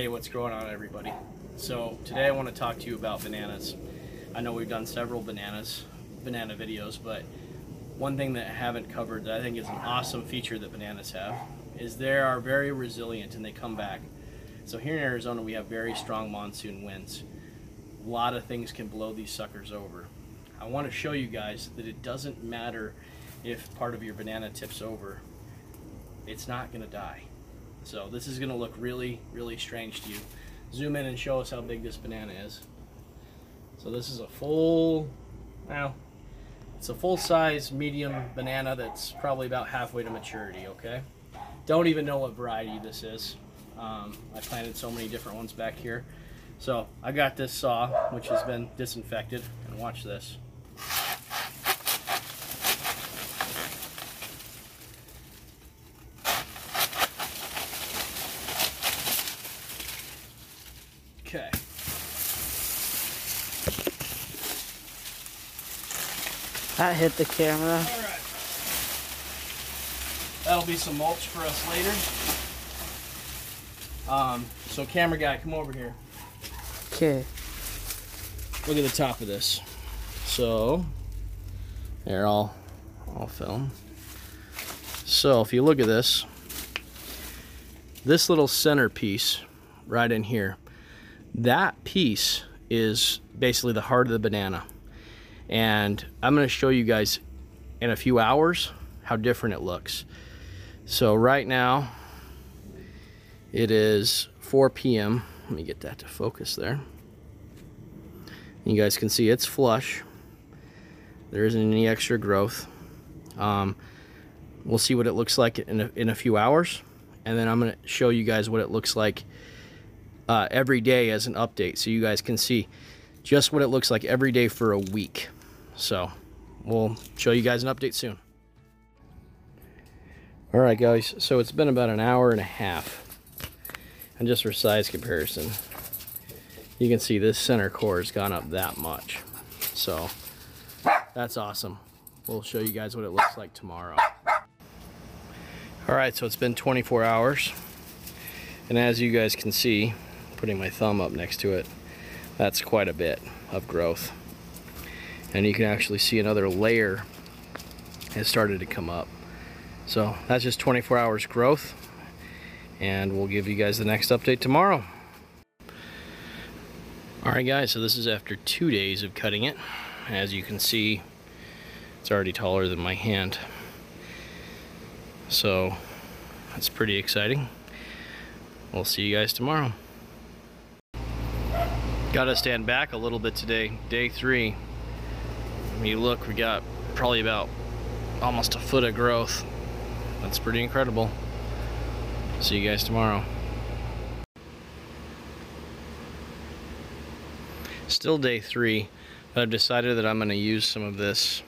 Hey, what's going on, everybody? So today I want to talk to you about bananas. I know we've done several bananas, banana videos, but one thing that I haven't covered that I think is an awesome feature that bananas have is they are very resilient and they come back. So here in Arizona, we have very strong monsoon winds. A lot of things can blow these suckers over. I want to show you guys that it doesn't matter if part of your banana tips over, it's not going to die. So this is going to look really, really strange to you. Zoom in and show us how big this banana is. So this is a full, well, it's a full-size medium banana that's probably about halfway to maturity, okay? Don't even know what variety this is. Um, I planted so many different ones back here. So I got this saw, which has been disinfected, and watch this. Okay. That hit the camera. Right. That'll be some mulch for us later. Um, so camera guy, come over here. Okay. Look at the top of this. So, here, I'll, I'll film. So, if you look at this, this little center piece right in here, that piece is basically the heart of the banana. And I'm going to show you guys in a few hours how different it looks. So right now, it is 4 p.m. Let me get that to focus there. You guys can see it's flush. There isn't any extra growth. Um, we'll see what it looks like in a, in a few hours. And then I'm going to show you guys what it looks like uh, every day as an update. So you guys can see just what it looks like every day for a week. So we'll show you guys an update soon. All right, guys. So it's been about an hour and a half. And just for size comparison, you can see this center core has gone up that much. So that's awesome. We'll show you guys what it looks like tomorrow. All right, so it's been 24 hours. And as you guys can see, putting my thumb up next to it, that's quite a bit of growth. And you can actually see another layer has started to come up. So that's just 24 hours growth. And we'll give you guys the next update tomorrow. Alright guys, so this is after two days of cutting it. As you can see, it's already taller than my hand. So, that's pretty exciting. We'll see you guys tomorrow. Gotta stand back a little bit today, day three. When you look, we got probably about almost a foot of growth. That's pretty incredible. See you guys tomorrow. Still day three, but I've decided that I'm going to use some of this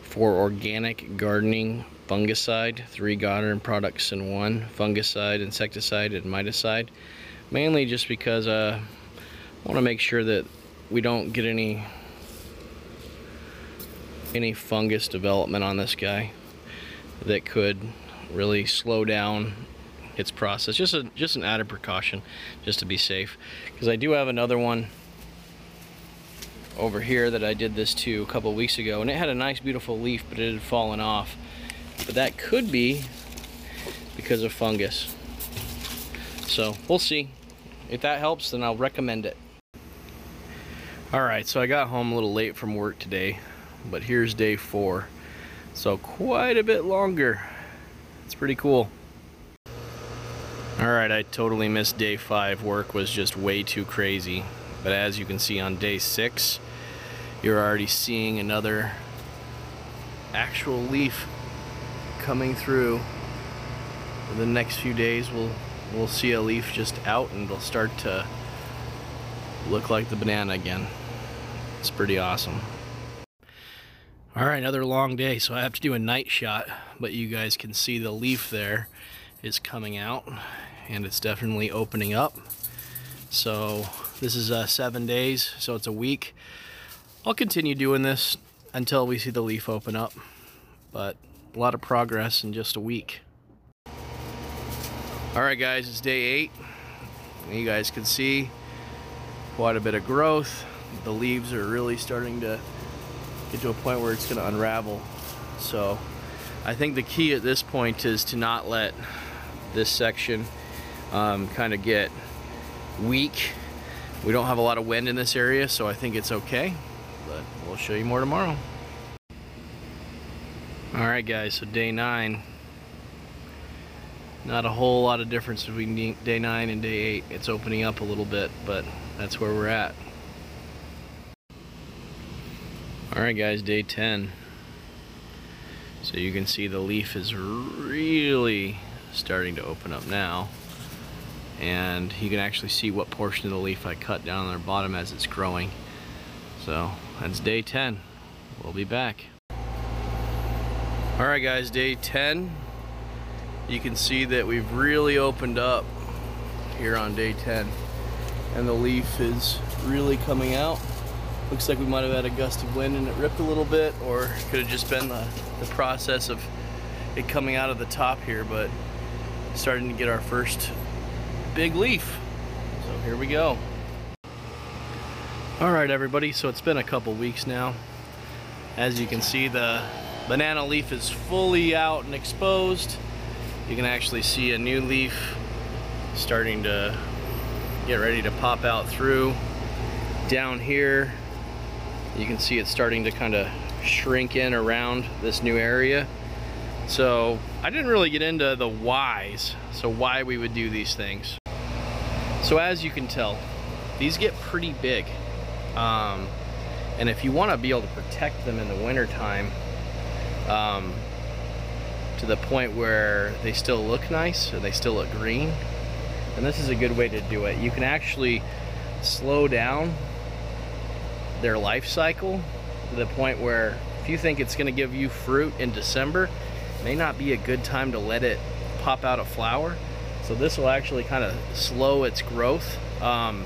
for organic gardening fungicide, three garden products in one, fungicide, insecticide, and miticide. Mainly just because uh, I want to make sure that we don't get any any fungus development on this guy that could really slow down its process. Just a just an added precaution, just to be safe. Because I do have another one over here that I did this to a couple weeks ago, and it had a nice, beautiful leaf, but it had fallen off. But that could be because of fungus. So we'll see. If that helps, then I'll recommend it. All right, so I got home a little late from work today, but here's day four. So quite a bit longer. It's pretty cool. All right, I totally missed day five. Work was just way too crazy. But as you can see on day six, you're already seeing another actual leaf coming through. The next few days, we'll we'll see a leaf just out, and it'll start to look like the banana again. It's pretty awesome. All right, another long day, so I have to do a night shot, but you guys can see the leaf there is coming out, and it's definitely opening up. So this is uh, seven days, so it's a week. I'll continue doing this until we see the leaf open up, but a lot of progress in just a week. All right, guys, it's day eight. You guys can see quite a bit of growth. The leaves are really starting to get to a point where it's going to unravel. So I think the key at this point is to not let this section um, kind of get weak. We don't have a lot of wind in this area, so I think it's okay. But we'll show you more tomorrow. All right, guys, so day nine. Not a whole lot of difference between day nine and day eight. It's opening up a little bit, but that's where we're at. All right, guys, day 10. So you can see the leaf is really starting to open up now. And you can actually see what portion of the leaf I cut down on the bottom as it's growing. So that's day 10. We'll be back. All right, guys, day 10. You can see that we've really opened up here on day 10. And the leaf is really coming out. Looks like we might have had a gust of wind and it ripped a little bit, or could have just been the, the process of it coming out of the top here, but starting to get our first big leaf. So here we go. All right, everybody, so it's been a couple weeks now. As you can see, the banana leaf is fully out and exposed. You can actually see a new leaf starting to get ready to pop out through. Down here, you can see it's starting to kind of shrink in around this new area. So I didn't really get into the whys, so why we would do these things. So as you can tell, these get pretty big. Um, and if you want to be able to protect them in the wintertime um, to the point where they still look nice or they still look green, and this is a good way to do it. You can actually slow down their life cycle to the point where if you think it's going to give you fruit in December, may not be a good time to let it pop out a flower. So this will actually kind of slow its growth um,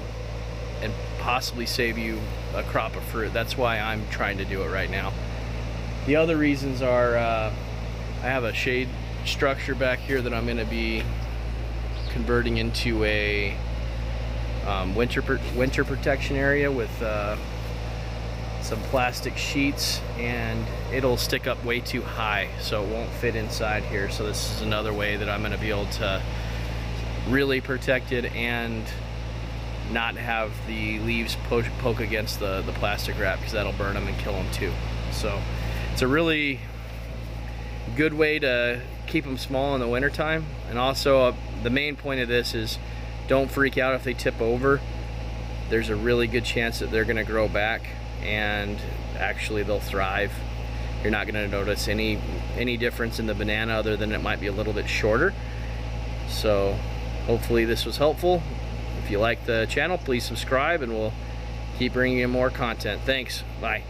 and possibly save you a crop of fruit. That's why I'm trying to do it right now. The other reasons are uh, I have a shade structure back here that I'm going to be converting into a um, winter winter protection area with uh, some plastic sheets and it'll stick up way too high so it won't fit inside here so this is another way that I'm going to be able to really protect it and not have the leaves poke, poke against the, the plastic wrap because that'll burn them and kill them too. So it's a really good way to keep them small in the wintertime. And also uh, the main point of this is don't freak out if they tip over. There's a really good chance that they're gonna grow back and actually they'll thrive. You're not gonna notice any, any difference in the banana other than it might be a little bit shorter. So hopefully this was helpful. If you like the channel, please subscribe and we'll keep bringing you more content. Thanks. Bye.